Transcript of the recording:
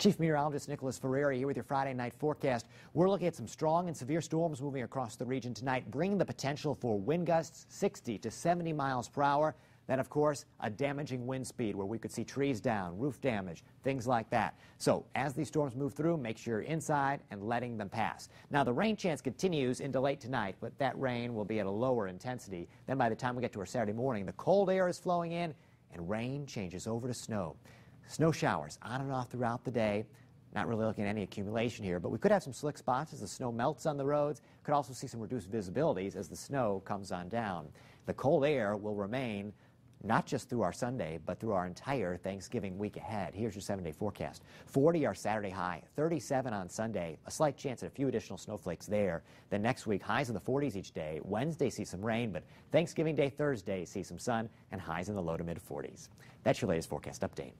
Chief Meteorologist Nicholas Ferreri here with your Friday night forecast. We're looking at some strong and severe storms moving across the region tonight, bringing the potential for wind gusts 60 to 70 miles per hour. Then, of course, a damaging wind speed where we could see trees down, roof damage, things like that. So, as these storms move through, make sure you're inside and letting them pass. Now, the rain chance continues into late tonight, but that rain will be at a lower intensity. Then, by the time we get to our Saturday morning, the cold air is flowing in and rain changes over to snow. Snow showers on and off throughout the day. Not really looking at any accumulation here, but we could have some slick spots as the snow melts on the roads. Could also see some reduced visibilities as the snow comes on down. The cold air will remain not just through our Sunday, but through our entire Thanksgiving week ahead. Here's your seven day forecast 40 our Saturday high, 37 on Sunday, a slight chance at a few additional snowflakes there. Then next week, highs in the 40s each day. Wednesday, see some rain, but Thanksgiving Day, Thursday, see some sun and highs in the low to mid 40s. That's your latest forecast update.